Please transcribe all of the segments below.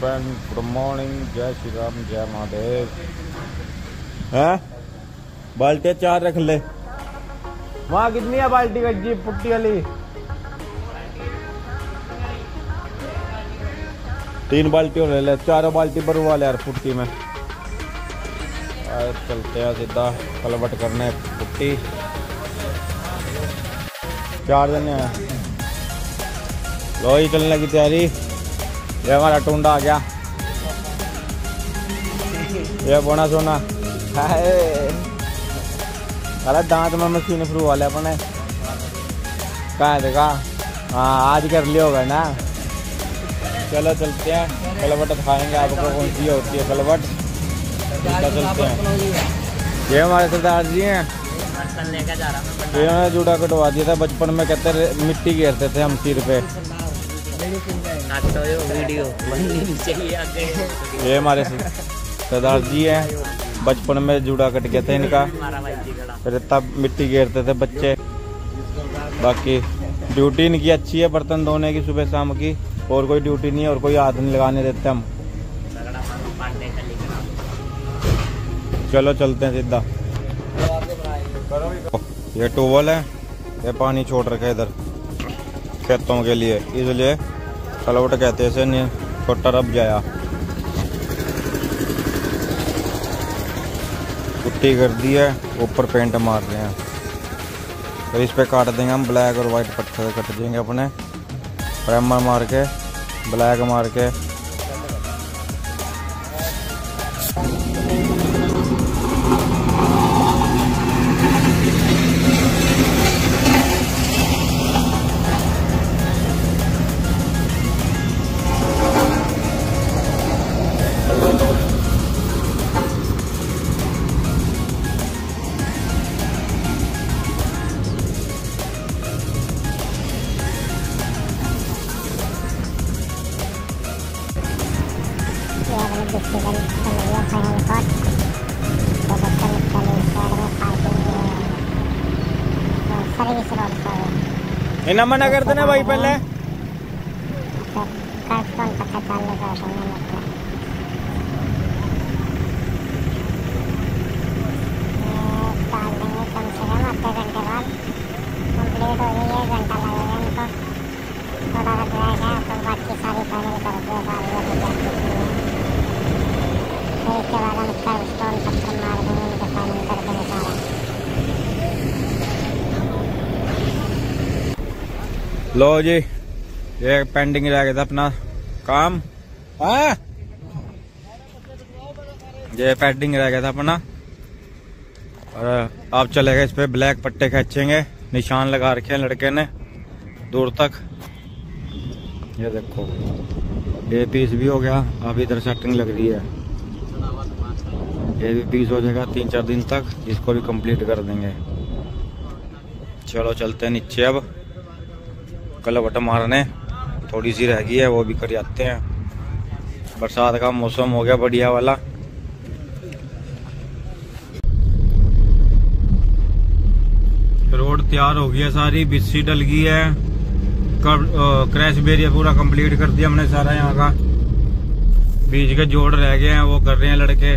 Friend good morning जय श्री राम जय महादेव हैं बाल्टियाँ चार रख ले। वहाँ कितनी है बाल्टी गज्जी पुट्टी वाली? तीन बाल्टी ले ले चारों बाल्टी भरवा ले यार पुट्टी में। चलते हैं सीधा कलवट करने पुट्टी। चार दिन है। लो ही चलने की तैयारी। ये हमारा टूंडा आ गया। ये बोना सोना। अरे दांत में मशीन फ्रू वाले अपने। कहा देखा? हाँ आज कर लिया होगा ना। चलो चलते हैं। कलवट खाएँगे आपको कौन सी होती है कलवट चलते हैं। ये हमारे सरदार जी हैं। ये जूड़ा कटवा दिया था। बचपन में कहते मिट्टी घेरते थे हम सिर पे। वीडियो बननी चाहिए आगे। ये हमारे सरदार जी हैं बचपन में जूड़ा कट गया था इनका। फिर तब मिट्टी घेरते थे बच्चे। बाकी ड्यूटी इनकी अच्छी है बर्तन धोने की सुबह शाम की। और कोई ड्यूटी नहीं है और कोई हाथ नहीं लगाने देते हम। चलो चलते हैं सीधा। ये टूबल है ये पानी छोड़ रखा है इधर खेतों के लिए। इसलिए कलवट कहते से ने रब जाया। पुट्टी कर दी है, ऊपर पेंट मार रहे हैं। तो इस पे काट देंगे हम, ब्लैक और वाइट पत्थर कट देंगे अपने। प्राइमर मार के, ब्लैक मार के। वाली जैकेट फिर इसके बाद हम कर्व स्टोन पत्थर मार देंगे इनको फाइनल कर देंगे सारा लो जी, ये पेंडिंग रह गया था अपना काम। हाँ? ये पेंडिंग रह गया था अपना। और आप चले गए इस पे ब्लैक पट्टे खींचेंगे। निशान लगा रखे हैं लड़के ने, दूर तक। ये देखो, ये पीस भी हो गया, अब इधर सेटिंग लग रही है। ये भी पीस हो जाएगा तीन चार दिन तक, इसको भी कंप्लीट कर देंगे। चलो, चलते हैं नीचे अब। कलवट मारने। थोड़ी सी रह गई है, वो भी कर जाते हैं। बरसात का मौसम हो गया बढ़िया वाला। रोड तैयार हो गई है सारी, बिस्सी डल गई है। क्रैश बेरिया पूरा कंप्लीट कर दिया हमने सारा यहाँ का। बीच के जोड़ रह गए हैं, वो कर रहे हैं लड़के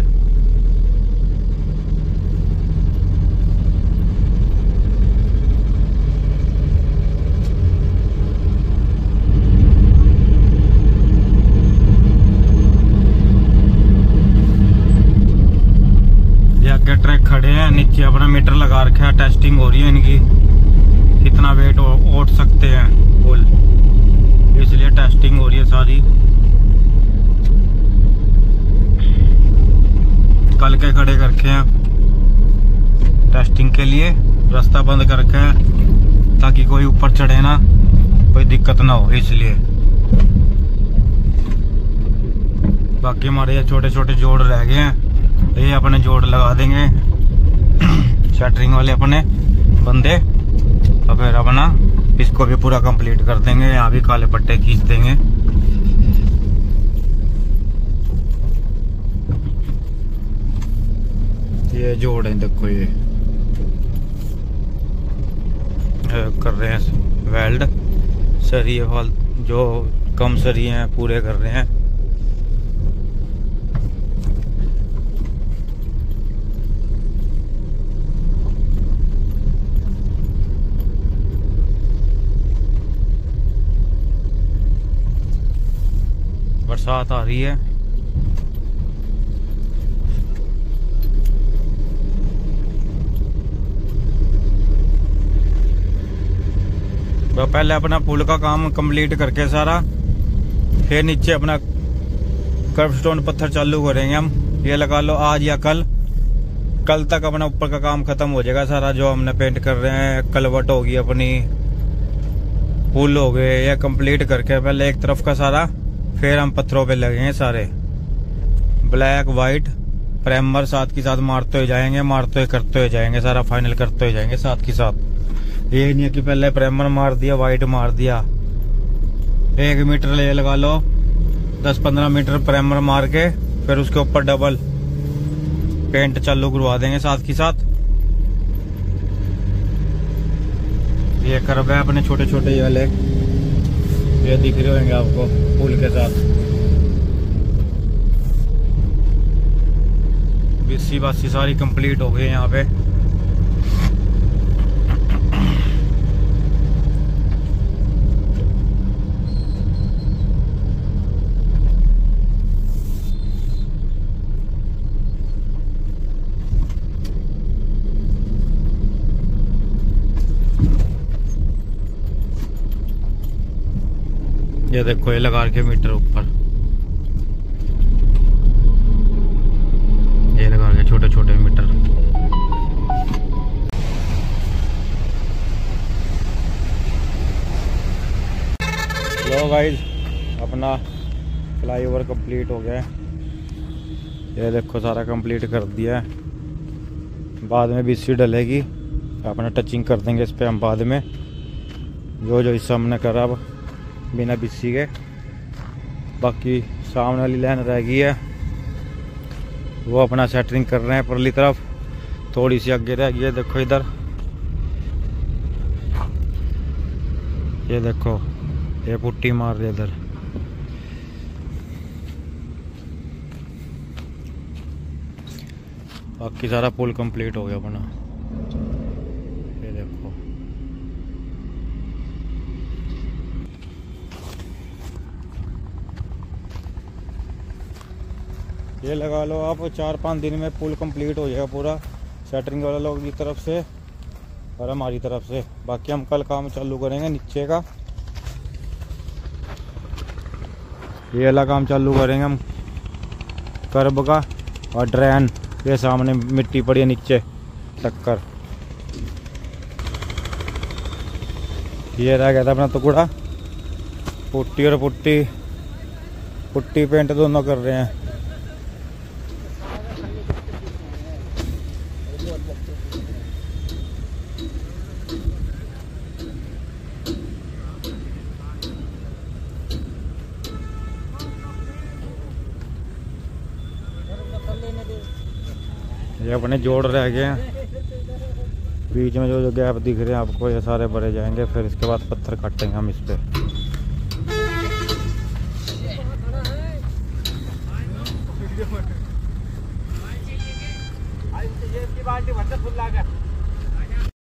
ये आगे ट्रैक खड़े हैं नीचे अपना मीटर लगा रखा है टेस्टिंग हो रही है इनकी कितना वेट ओट सकते हैं फुल इसलिए टेस्टिंग हो रही है सारी कल के खड़े कर रखे हैं टेस्टिंग के लिए रास्ता बंद कर रखा है ताकि कोई ऊपर चढ़े ना कोई दिक्कत ना हो इसलिए बाकी हमारे ये छोटे छोटे जोड़ रह गए हैं ये अपने जोड़ लगा देंगे। शटरिंग वाले अपने बंदे। और फिर अपना इसको भी पूरा कंप्लीट कर देंगे। यहाँ भी काले पट्टे खींच देंगे। ये जोड़ है देखो ये। कर रहे हैं वेल्ड सरिये जो कम सरिये हैं, पूरे कर रहे हैं। बरसात आ रही है। तो पहले अपना पुल का काम कंप्लीट करके सारा, फिर नीचे अपना कर्व स्टोन पत्थर चालू करेंगे हम। ये लगा लो आज या कल। कल तक अपना ऊपर का काम खत्म हो जाएगा सारा, जो हमने पेंट कर रहे हैं। कलवट होगी अपनी, पुल हो गए, ये कंप्लीट करके पहले एक तरफ़ का सारा। फिर हम पत्थरों पे लगेंगे सारे। ब्लैक वाइट प्रेमर साथ के साथ मारते हुए जाएँगे, मारते हुए करते हुए जाएँगे, सारा फाइनल करते हुए जाएँगे साथ के साथ। ये नहीं है कि पहले प्रेमर मार दिया वाइट मार दिया। एक मीटर ले लगा लो दस पंद्रह मीटर प्रेमर मार के, फिर उसके ऊपर डबल पेंट चालू करवा देंगे साथ के साथ। ये करब है अपने छोटे छोटे वाले। ये दिख रहे होंगे आपको। पुल के साथ। बीसी बासी सारी कंप्लीट हो गई यहाँ पे। ये देखो, ये लगा के मीटर ऊपर। ये लगा के छोटे छोटे मीटर। लो गाइस अपना फ्लाईओवर कंप्लीट हो गया ये देखो, सारा कंप्लीट कर दिया है। बाद में बीसी डलेगी। अपना टचिंग कर देंगे इस पर हम बाद में। जो जो हिस्सा हमने करा, अब बिना बिस्सी के। बाकी सामने वाली लाइन रह गई है। वो अपना सेटरिंग कर रहे हैं परली तरफ़। थोड़ी सी आगे रह गई है, देखो इधर। ये देखो, ये पुट्टी मार रही इधर। बाकी सारा पुल कंप्लीट हो गया अपना। ये देखो। ये लगा लो आप, चार पाँच दिन में पुल कंप्लीट हो जाएगा पूरा सेटरिंग वाला लोग की तरफ़ से और हमारी तरफ़ से। बाकी हम कल काम चालू करेंगे नीचे का। ये वाला काम चालू करेंगे हम, कर्ब का और ड्रेन ये सामने मिट्टी पड़ी है नीचे, टक्कर। ये रह गया था अपना टुकड़ा। पुट्टी और पुट्टी पुट्टी पेंट दोनों कर रहे हैं। ये अपने जोड़ रह गए हैं। बीच में जो जो गैप दिख रहे हैं आपको, ये सारे भरे जाएँगे, फिर इसके बाद पत्थर काटेंगे हम इस पे। ये बाल्टी भर से फुल लागा